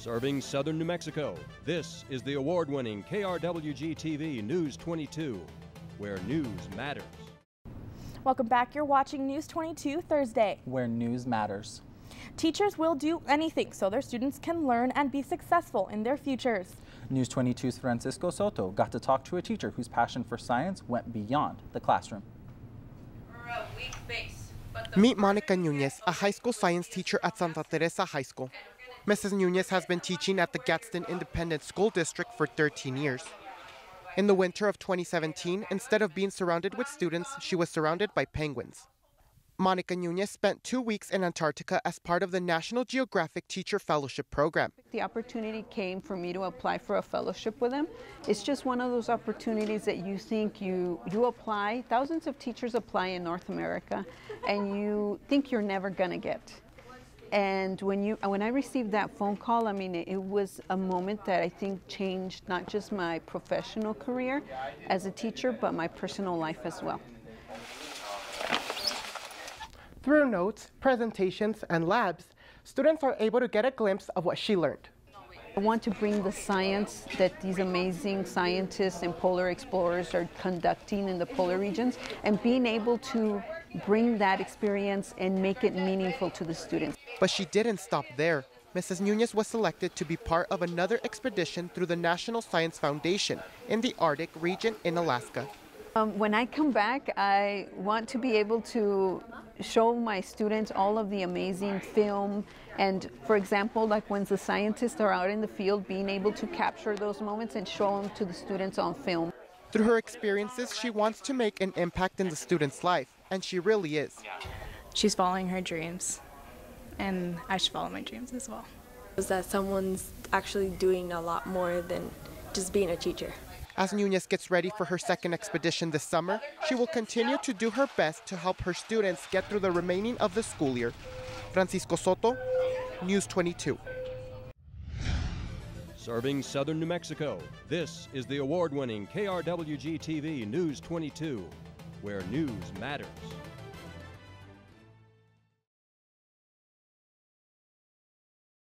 Serving southern New Mexico, this is the award winning KRWG TV News 22, where news matters. Welcome back. You're watching News 22 Thursday. Where news matters. Teachers will do anything so their students can learn and be successful in their futures. News 22's Francisco Soto got to talk to a teacher whose passion for science went beyond the classroom. Meet Monica Nunez, a high school science teacher at Santa Teresa High School. Mrs. Nunez has been teaching at the Gadsden Independent School District for 13 years. In the winter of 2017, instead of being surrounded with students, she was surrounded by penguins. Monica Nunez spent two weeks in Antarctica as part of the National Geographic Teacher Fellowship Program. The opportunity came for me to apply for a fellowship with them. It's just one of those opportunities that you think you you apply. Thousands of teachers apply in North America, and you think you're never gonna get. And when you when I received that phone call, I mean, it, was a moment that I think changed not just my professional career as a teacher, but my personal life as well. Through notes, presentations, and labs, students are able to get a glimpse of what she learned. I want to bring the science that these amazing scientists and polar explorers are conducting in the polar regions and being able to bring that experience and make it meaningful to the students. But she didn't stop there. Mrs. Nunez was selected to be part of another expedition through the National Science Foundation in the Arctic region in Alaska. Um, when I come back, I want to be able to show my students all of the amazing film and for example like when the scientists are out in the field being able to capture those moments and show them to the students on film. Through her experiences, she wants to make an impact in the student's life, and she really is. She's following her dreams, and I should follow my dreams as well. Is that someone's actually doing a lot more than just being a teacher. As Nunez gets ready for her second expedition this summer, she will continue to do her best to help her students get through the remaining of the school year. Francisco Soto, News 22. Serving southern New Mexico, this is the award winning KRWG TV News 22, where news matters.